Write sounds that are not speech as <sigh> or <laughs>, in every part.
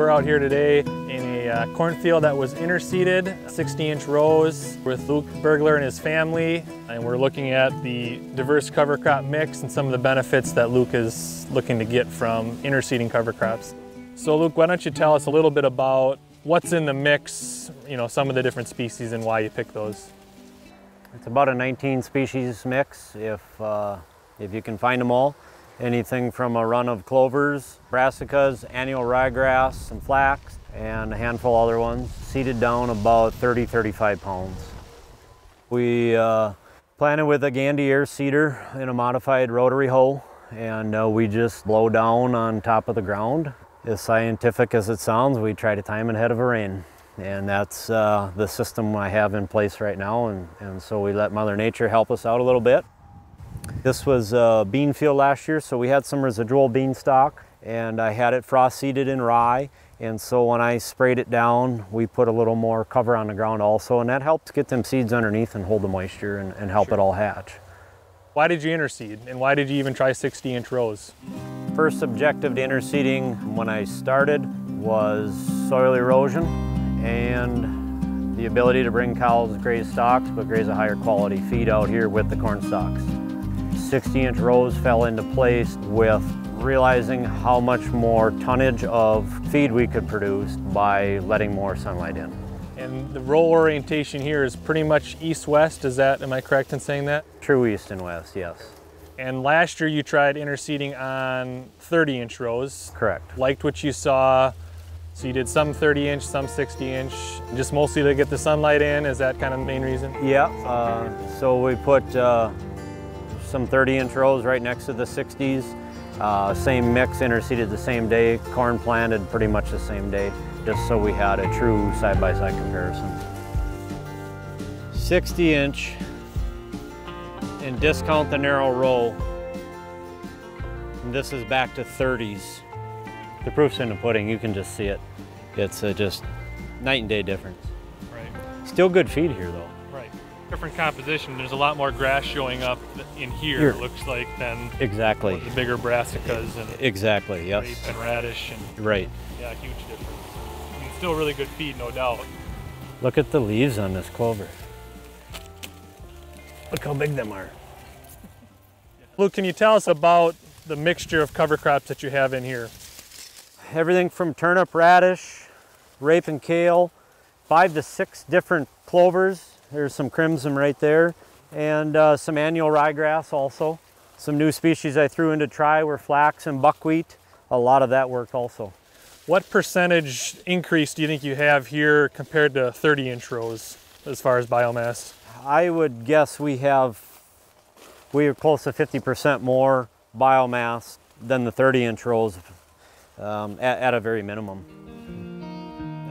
We're out here today in a uh, cornfield that was interseeded, 60-inch rows with Luke Bergler and his family, and we're looking at the diverse cover crop mix and some of the benefits that Luke is looking to get from interseeding cover crops. So Luke, why don't you tell us a little bit about what's in the mix, you know, some of the different species and why you pick those? It's about a 19 species mix if, uh, if you can find them all. Anything from a run of clovers, brassicas, annual ryegrass, some flax, and a handful other ones, seeded down about 30, 35 pounds. We uh, planted with a Gandy air seeder in a modified rotary hoe, and uh, we just blow down on top of the ground. As scientific as it sounds, we try to time it ahead of a rain. And that's uh, the system I have in place right now. And, and so we let Mother Nature help us out a little bit. This was a bean field last year, so we had some residual bean stalk and I had it frost seeded in rye. And so when I sprayed it down, we put a little more cover on the ground also, and that helps get them seeds underneath and hold the moisture and, and help Sure. it all hatch. Why did you interseed and why did you even try 60-inch rows? First objective to interseeding when I started was soil erosion and the ability to bring cows graze stalks, but graze a higher quality feed out here with the corn stalks. 60 inch rows fell into place with realizing how much more tonnage of feed we could produce by letting more sunlight in. And the row orientation here is pretty much east-west, is that, am I correct in saying that? True east and west, yes, And last year you tried interseeding on 30 inch rows. correct. Liked what you saw. So you did some 30 inch, some 60 inch, just mostly to get the sunlight in. Is that kind of the main reason? Yeah, uh, so we put uh, some 30 inch rows right next to the 60s. Uh, same mix, interseeded the same day, corn planted pretty much the same day, just so we had a true side-by-side comparison. 60 inch and discount the narrow row. And this is back to 30s. The proof's in the pudding, you can just see it. It's uh, just night and day difference. Right, Still good feed here though. Right. Different composition. There's a lot more grass showing up in here, Here. it looks like, than Exactly. the bigger brassicas and Exactly, yes. rape and radish. And Right. yeah, huge difference. I mean, still really good feed, no doubt. Look at the leaves on this clover. Look how big them are. Luke, can you tell us about the mixture of cover crops that you have in here? Everything from turnip, radish, rape and kale, five to six different clovers. There's some crimson right there, and uh, some annual ryegrass also. Some new species I threw in to try were flax and buckwheat. A lot of that worked also. What percentage increase do you think you have here compared to 30 inch rows as far as biomass? I would guess we have, we are close to 50% more biomass than the 30 inch rows um, at, at a very minimum.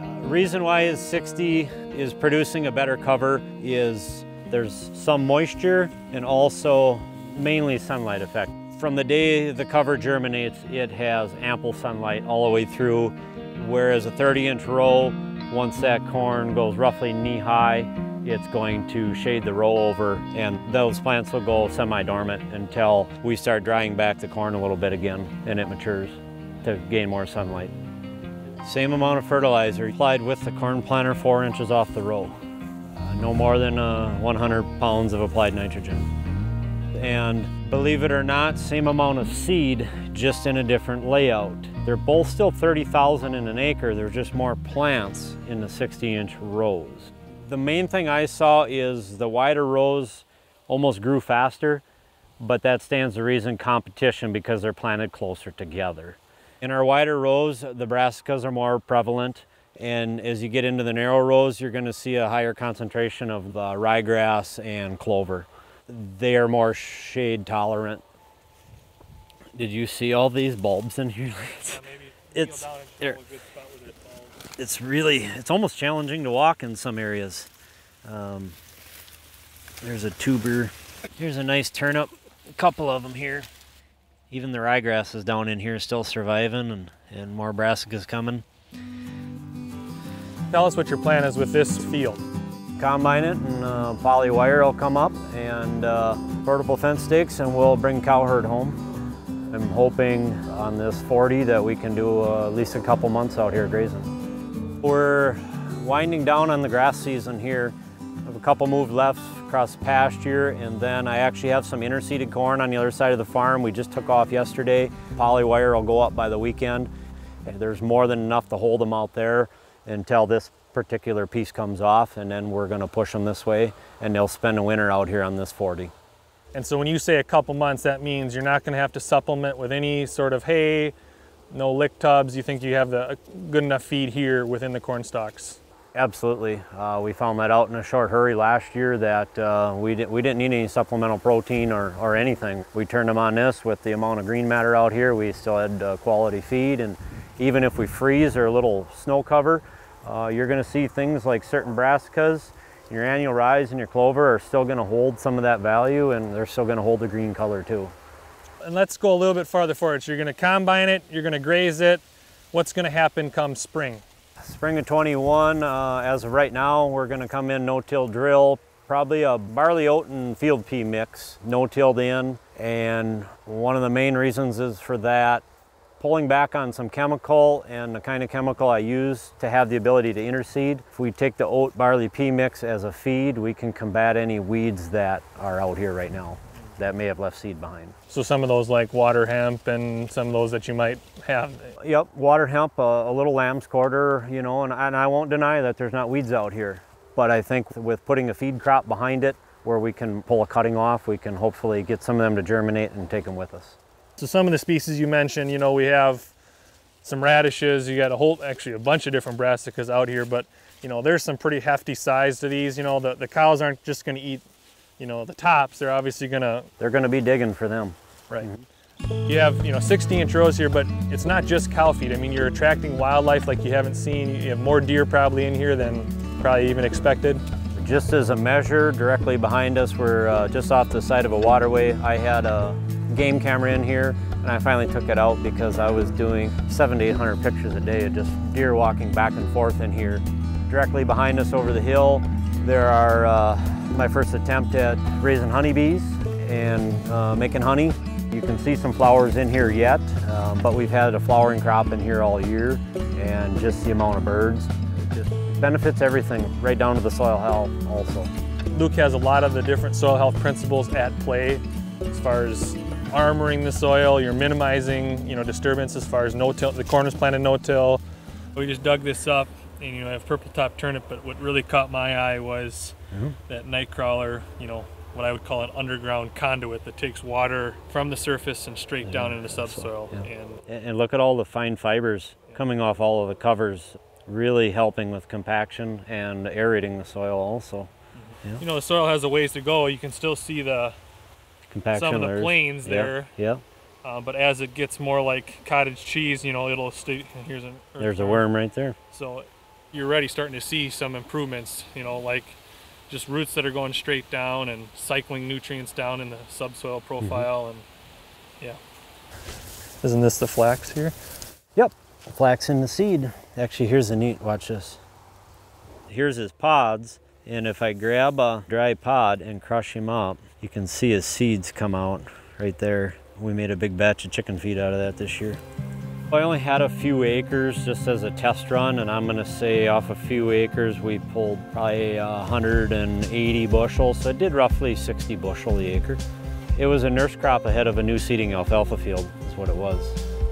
Uh, reason why is 60 is producing a better cover is there's some moisture and also mainly sunlight effect. From the day the cover germinates, it has ample sunlight all the way through, whereas a 30 inch row, once that corn goes roughly knee high, it's going to shade the row over and those plants will go semi-dormant until we start drying back the corn a little bit again and it matures to gain more sunlight. Same amount of fertilizer applied with the corn planter four inches off the row. Uh, no more than uh, 100 pounds of applied nitrogen. And believe it or not, same amount of seed, just in a different layout. They're both still 30,000 in an acre, there's just more plants in the 60 inch rows. The main thing I saw is the wider rows almost grew faster, but that stands to reason competition because they're planted closer together. In our wider rows, the brassicas are more prevalent, and as you get into the narrow rows, you're gonna see a higher concentration of uh, ryegrass and clover. They are more shade tolerant. Did you see all these bulbs in here? <laughs> It's- here. it's really, it's almost challenging to walk in some areas. Um, there's a tuber. Here's a nice turnip. A couple of them here. Even the ryegrass is down in here still surviving and, and more brassicas coming. Tell us what your plan is with this field. Combine it and uh, poly wire will come up and uh, portable fence stakes and we'll bring cow herd home. I'm hoping on this 40 that we can do uh, at least a couple months out here grazing. We're winding down on the grass season here. I have a couple moves left across the pasture and then I actually have some interseeded corn on the other side of the farm. We just took off yesterday. Poly wire will go up by the weekend. There's more than enough to hold them out there until this particular piece comes off and then we're going to push them this way and they'll spend a winter out here on this 40. And so when you say a couple months, that means you're not going to have to supplement with any sort of hay, no lick tubs. You think you have the uh, good enough feed here within the corn stalks? Absolutely. Uh, we found that out in a short hurry last year that uh, we, di we didn't need any supplemental protein or, or anything. We turned them on this with the amount of green matter out here. We still had uh, quality feed and even if we freeze or a little snow cover, uh, you're going to see things like certain brassicas, your annual rise and your clover are still going to hold some of that value and they're still going to hold the green color too. And let's go a little bit farther forward. So you're going to combine it, you're going to graze it. What's going to happen come spring? Spring of 21, uh, as of right now, we're going to come in no-till drill, probably a barley oat and field pea mix, no-tilled in. And one of the main reasons is for that pulling back on some chemical and the kind of chemical I use to have the ability to interseed. If we take the oat barley pea mix as a feed, we can combat any weeds that are out here right now that may have left seed behind. So some of those like water hemp and some of those that you might have. Yep, water hemp, uh, a little lamb's quarter, you know, and, and I won't deny that there's not weeds out here. But I think with putting a feed crop behind it, where we can pull a cutting off, we can hopefully get some of them to germinate and take them with us. So some of the species you mentioned, you know, we have some radishes, you got a whole, actually a bunch of different brassicas out here, but you know, there's some pretty hefty size to these. You know, the, the cows aren't just gonna eat, you know, the tops, they're obviously gonna... They're gonna be digging for them. Right. Mm -hmm. You have, you know, 60 inch rows here, but it's not just cow feed. I mean, you're attracting wildlife like you haven't seen. You have more deer probably in here than probably even expected. Just as a measure, directly behind us, we're uh, just off the side of a waterway. I had a game camera in here and I finally took it out because I was doing seven to 800 pictures a day of just deer walking back and forth in here. Directly behind us over the hill, there are uh, my first attempt at raising honeybees and uh, making honey. You can see some flowers in here yet, um, but we've had a flowering crop in here all year and just the amount of birds. It just benefits everything right down to the soil health also. Luke has a lot of the different soil health principles at play as far as armoring the soil, you're minimizing, you know, disturbance as far as no-till, the corn was planted no-till. We just dug this up and, you know, I have purple top turnip, but what really caught my eye was that nightcrawler, you know, what I would call an underground conduit that takes water from the surface and straight yeah, down into subsoil. Yeah. And, and look at all the fine fibers coming off all of the covers, really helping with compaction and aerating the soil also. Mm -hmm. You know, the soil has a ways to go. You can still see the compaction some of the layers. planes there. Yeah. Uh, but as it gets more like cottage cheese, you know, it'll stay. Here's a. There's a worm right there. So, you're already starting to see some improvements. You know, like just roots that are going straight down and cycling nutrients down in the subsoil profile, mm -hmm. and yeah. Isn't this the flax here? Yep, flax in the seed. Actually, here's the neat. Watch this. Here's his pods, and if I grab a dry pod and crush him up, you can see his seeds come out right there. We made a big batch of chicken feed out of that this year. I only had a few acres just as a test run, and I'm gonna say off a few acres, we pulled probably 180 bushels, so it did roughly 60 bushel the acre. It was a nurse crop ahead of a new seeding alfalfa field, is what it was.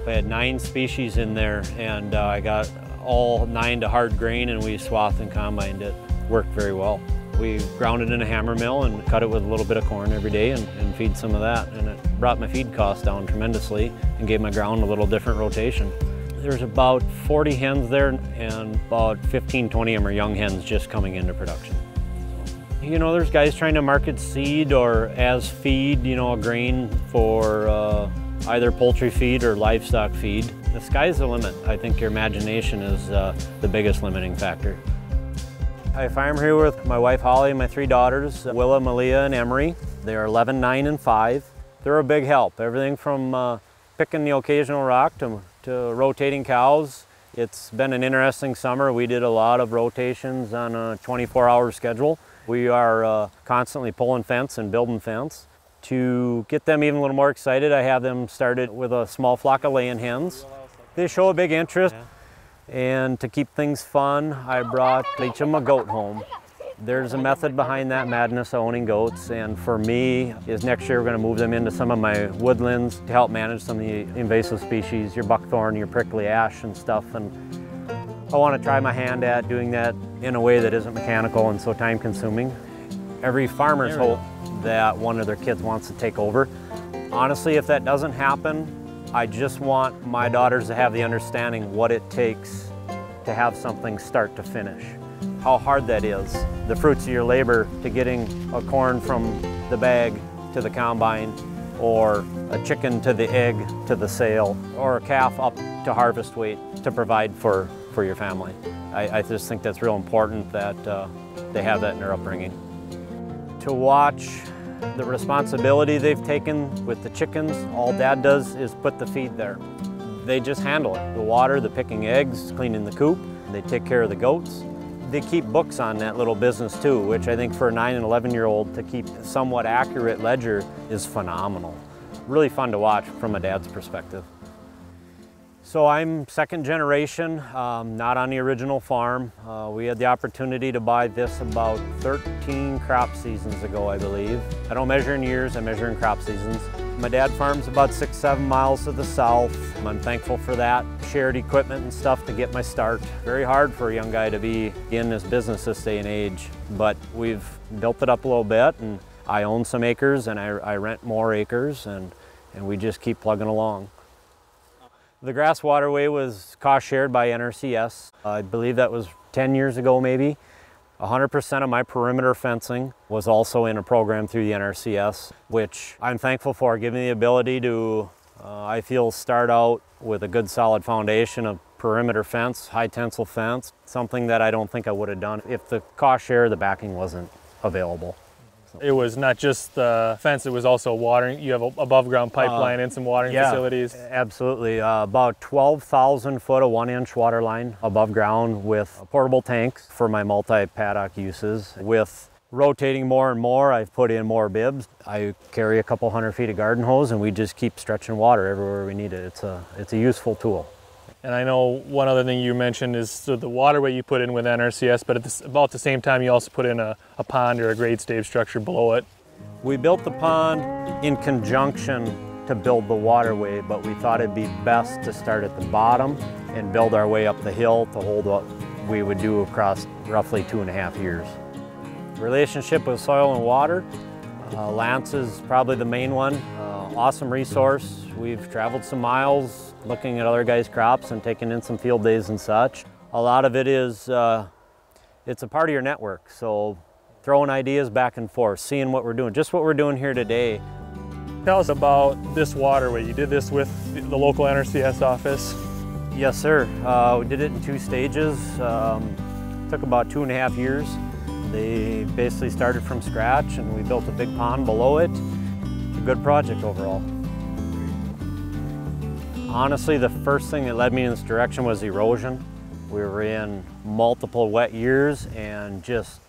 I had nine species in there, and uh, I got all nine to hard grain, and we swathed and combined it. Worked very well. We ground it in a hammer mill and cut it with a little bit of corn every day and, and feed some of that. And it brought my feed costs down tremendously and gave my ground a little different rotation. There's about 40 hens there and about 15, 20 of them are young hens just coming into production. You know, there's guys trying to market seed or as feed, you know, a grain for uh, either poultry feed or livestock feed. The sky's the limit. I think your imagination is uh, the biggest limiting factor. If I'm here with my wife Holly and my three daughters, Willa, Malia, and Emery. They are 11, 9, and 5. They're a big help. Everything from uh, picking the occasional rock to, to rotating cows. It's been an interesting summer. We did a lot of rotations on a 24-hour schedule. We are uh, constantly pulling fence and building fence. To get them even a little more excited, I have them started with a small flock of laying hens. They show a big interest. And to keep things fun, I brought each of them a goat home. There's a method behind that madness of owning goats, and for me, is next year we're gonna move them into some of my woodlands to help manage some of the invasive species, your buckthorn, your prickly ash and stuff. And I wanna try my hand at doing that in a way that isn't mechanical and so time consuming. Every farmer's hope that one of their kids wants to take over. Honestly, if that doesn't happen, I just want my daughters to have the understanding what it takes to have something start to finish how hard that is, the fruits of your labor to getting a corn from the bag to the combine, or a chicken to the egg to the sale, or a calf up to harvest weight to provide for, for your family. I, I just think that's real important that uh, they have that in their upbringing. To watch the responsibility they've taken with the chickens, all dad does is put the feed there. They just handle it. The water, the picking eggs, cleaning the coop, they take care of the goats they keep books on that little business too, which I think for a 9 and 11 year old to keep somewhat accurate ledger is phenomenal. Really fun to watch from a dad's perspective. So I'm second generation, um, not on the original farm. Uh, we had the opportunity to buy this about 13 crop seasons ago, I believe. I don't measure in years, I measure in crop seasons. My dad farms about six, seven miles to the south. I'm thankful for that. Shared equipment and stuff to get my start. Very hard for a young guy to be in this business this day and age, but we've built it up a little bit and I own some acres and I, I rent more acres and, and we just keep plugging along. The grass waterway was cost shared by NRCS. I believe that was 10 years ago maybe. 100% of my perimeter fencing was also in a program through the NRCS, which I'm thankful for, giving the ability to, uh, I feel, start out with a good solid foundation of perimeter fence, high tensile fence, something that I don't think I would have done if the cost share, the backing wasn't available. It was not just the fence, it was also watering. You have a above ground pipeline uh, and some watering yeah, facilities. Absolutely. Uh, about 12,000 foot of one inch water line above ground with portable tanks for my multi paddock uses. With rotating more and more, I've put in more bibs. I carry a couple hundred feet of garden hose and we just keep stretching water everywhere we need it. It's a, it's a useful tool. And I know one other thing you mentioned is the waterway you put in with NRCS, but at this, about the same time you also put in a, a pond or a grade stave structure below it. We built the pond in conjunction to build the waterway, but we thought it'd be best to start at the bottom and build our way up the hill to hold what we would do across roughly two and a half years. Relationship with soil and water, uh, Lance is probably the main one. Uh, awesome resource. We've traveled some miles, looking at other guys' crops and taking in some field days and such. A lot of it is, uh, it's a part of your network. So throwing ideas back and forth, seeing what we're doing, just what we're doing here today. Tell us about this waterway. You did this with the local NRCS office. Yes, sir. Uh, we did it in two stages. Um, took about two and a half years. They basically started from scratch and we built a big pond below it. A good project overall. Honestly, the first thing that led me in this direction was erosion. We were in multiple wet years and just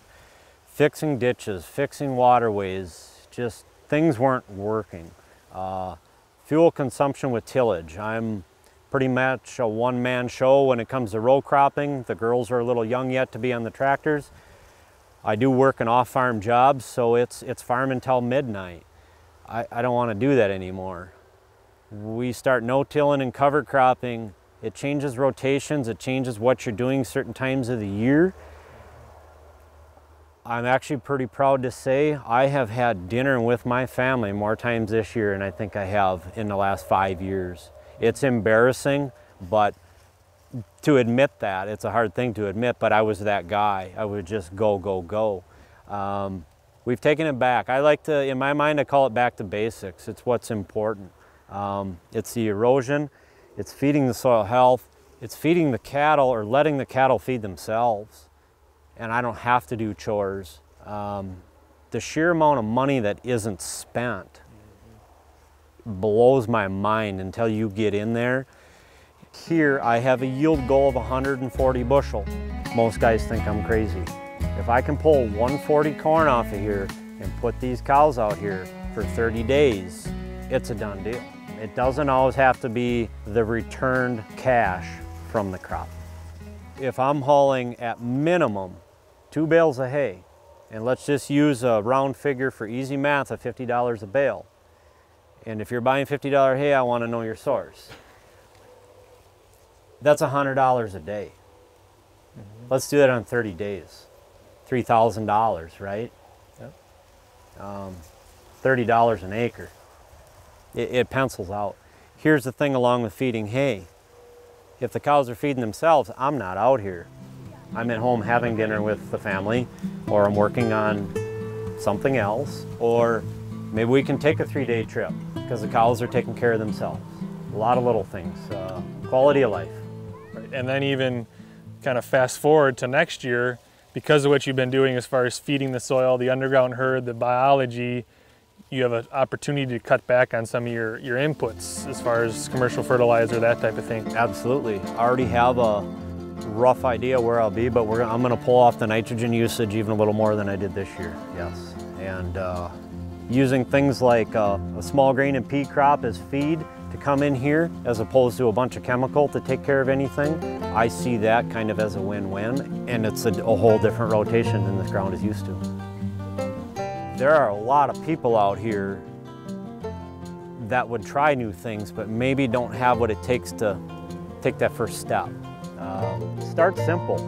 fixing ditches, fixing waterways, just things weren't working. Uh, fuel consumption with tillage. I'm pretty much a one-man show when it comes to row cropping. The girls are a little young yet to be on the tractors. I do work an off-farm job, so it's, it's farm until midnight. I, I don't want to do that anymore we start no-tilling and cover cropping, it changes rotations, it changes what you're doing certain times of the year. I'm actually pretty proud to say I have had dinner with my family more times this year than I think I have in the last five years. It's embarrassing, but to admit that, it's a hard thing to admit, but I was that guy. I would just go, go, go. Um, we've taken it back. I like to, in my mind, I call it back to basics. It's what's important. Um, it's the erosion, it's feeding the soil health, it's feeding the cattle or letting the cattle feed themselves. And I don't have to do chores. Um, the sheer amount of money that isn't spent blows my mind until you get in there. Here I have a yield goal of 140 bushel. Most guys think I'm crazy. If I can pull 140 corn off of here and put these cows out here, for 30 days, it's a done deal. It doesn't always have to be the returned cash from the crop. If I'm hauling at minimum two bales of hay, and let's just use a round figure for easy math of $50 a bale. And if you're buying $50 hay, I want to know your source. That's $100 a day. Let's do that on 30 days. $3,000, right? Yep. Um, $30 an acre. It, it pencils out. Here's the thing along with feeding hay. If the cows are feeding themselves, I'm not out here. I'm at home having dinner with the family, or I'm working on something else, or maybe we can take a three-day trip because the cows are taking care of themselves. A lot of little things. Uh, quality of life. Right. And then even kind of fast forward to next year, because of what you've been doing as far as feeding the soil, the underground herd, the biology, you have an opportunity to cut back on some of your, your inputs as far as commercial fertilizer, that type of thing. Absolutely. I already have a rough idea where I'll be, but I'm going to pull off the nitrogen usage even a little more than I did this year, yes. And uh, using things like uh, a small grain and pea crop as feed to come in here as opposed to a bunch of chemical to take care of anything, I see that kind of as a win-win and it's a, a whole different rotation than this ground is used to. There are a lot of people out here that would try new things but maybe don't have what it takes to take that first step. Um, start simple,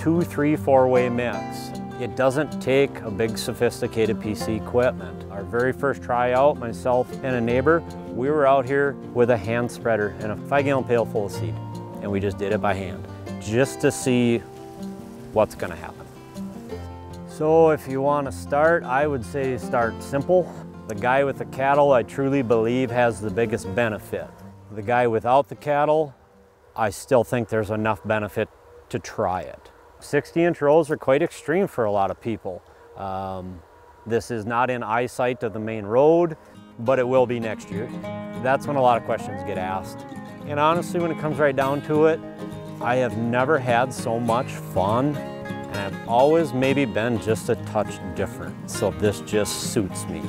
two, three, four-way mix. It doesn't take a big sophisticated PC equipment. Our very first tryout, myself and a neighbor, we were out here with a hand spreader and a five gallon pail full of seed. And we just did it by hand, just to see what's gonna happen. So if you wanna start, I would say start simple. The guy with the cattle, I truly believe has the biggest benefit. The guy without the cattle, I still think there's enough benefit to try it. 60 inch rolls are quite extreme for a lot of people. Um, this is not in eyesight of the main road, but it will be next year. That's when a lot of questions get asked. And honestly, when it comes right down to it, I have never had so much fun I've always maybe been just a touch different. So this just suits me.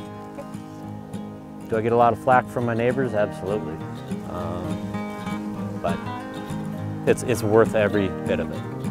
Do I get a lot of flack from my neighbors? Absolutely. Um, but it's, it's worth every bit of it.